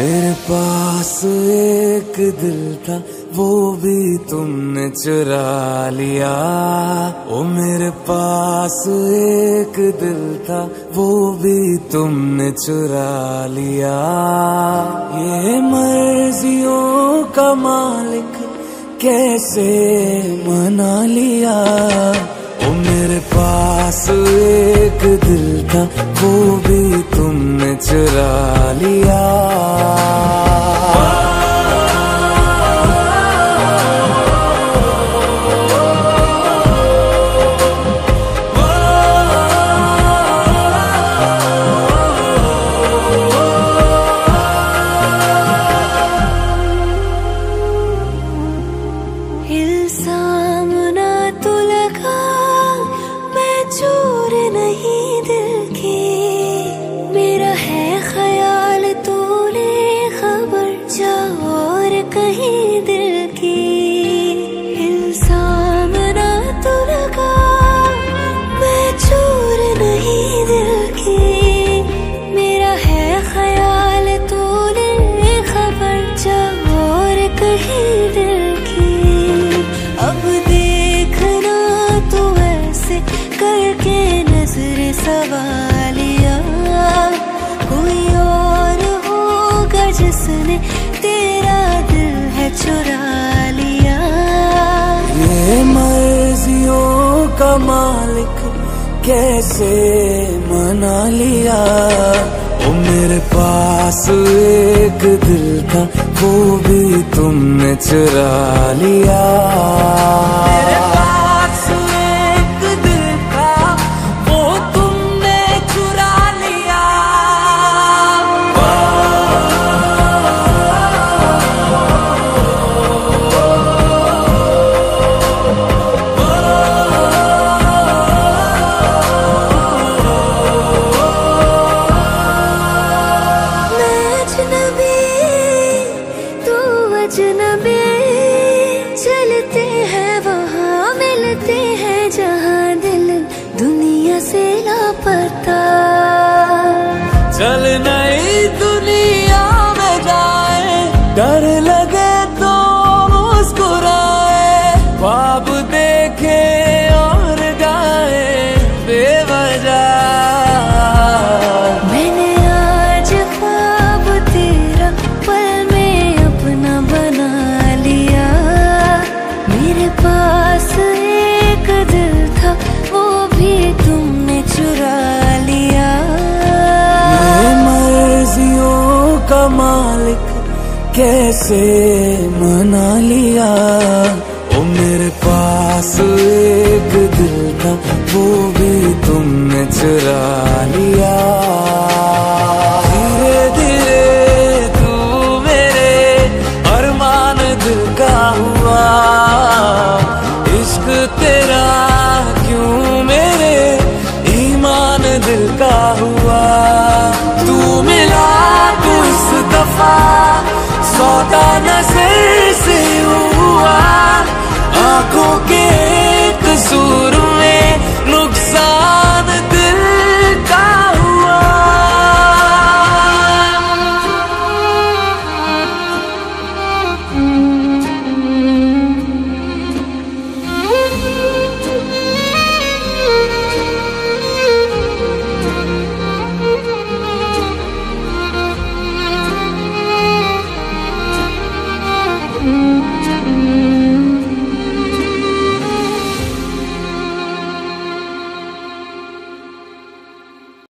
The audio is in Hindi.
मेरे पास एक दिल था, वो भी तुमने चुरा लिया। ओ मेरे पास एक दिल था, वो भी तुमने चुरा लिया। ये मर्जियों का मालिक कैसे मना लिया? ओ मेरे पास एक दिल था, वो भी तुमने चुरा लिया। सामना तो लगा, मैं चोर नहीं दिल के। मेरा है ख्याल तो ले खबर जा और कहीं दिल की। सामना तो लगा, मैं चोर नहीं दिल की। मेरा है ख्याल तो ले खबर जा और कहीं दिल तेरा दिल है चुरा लिया। का मालिक कैसे मना लिया? ओ मेरे पास एक दिल था, वो भी तुमने चुरा लिया। अजनबी चलते हैं वहाँ मिलते हैं जहाँ दिल दुनिया से लापता कैसे मना लिया? ओ मेरे पास एक दिल था वो भी तुमने चुरा लिया। सौदा नज़र से हुआ आँखों के कसूर